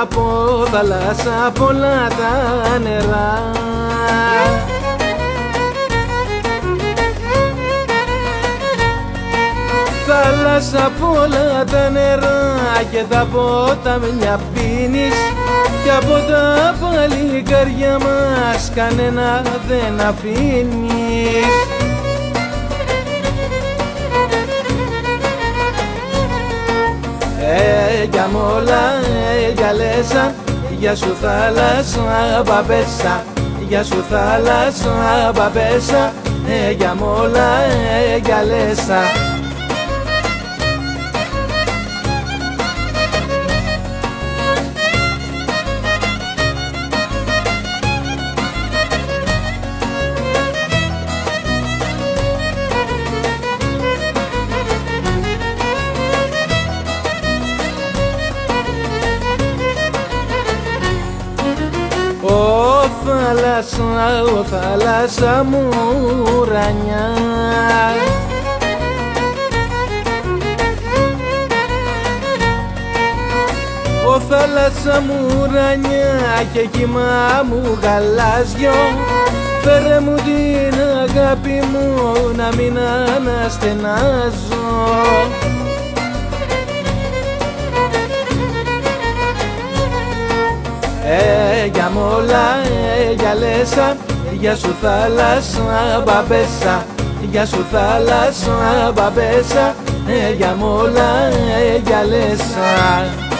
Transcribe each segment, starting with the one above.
από θάλασσα πολλά τα νερά. Θάλασσα πολλά τα νερά και τα ποτάμια πίνεις. Κι από τα παλικάρια μας κανένα δεν αφήνεις. Ε, για μόλα, ε, για λέσα, για σου θάλασσα μπαμπέσα. Για σου θάλασσα μπαμπέσα. Ε, για μόλα, ε, για Ω θάλασσα, ω θάλασσα μου ουρανιά. Ω θάλασσα μου ουρανιά και κύμα μου γαλάζιο. Φέρε μου την αγάπη μου να μην αναστενάζω μόλα, ε, για λέσα, για σου θάλασσα μπαμπέσα Για σου θάλασσα μπαμπέσα, ε, για μόλα, ε, για λέσα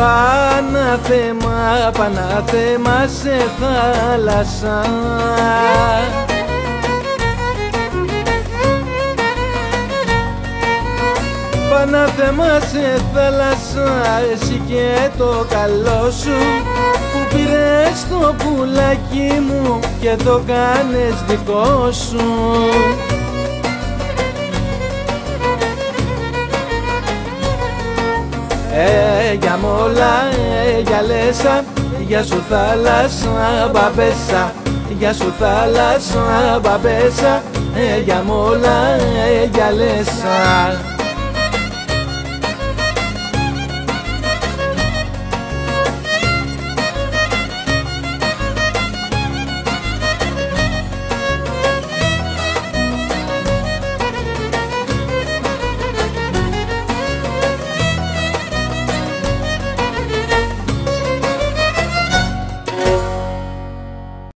Παναθέμα, Παναθέμα σε θάλασσα. Παναθέμα σε θάλασσα εσύ και το καλό σου. Που πήρες το πουλάκι μου και το κάνες δικό σου για λέσα, για σου θάλασσα μπαμπέσα Για σου θάλασσα μπαμπέσα, ε, για μόλα, ε, για λέσα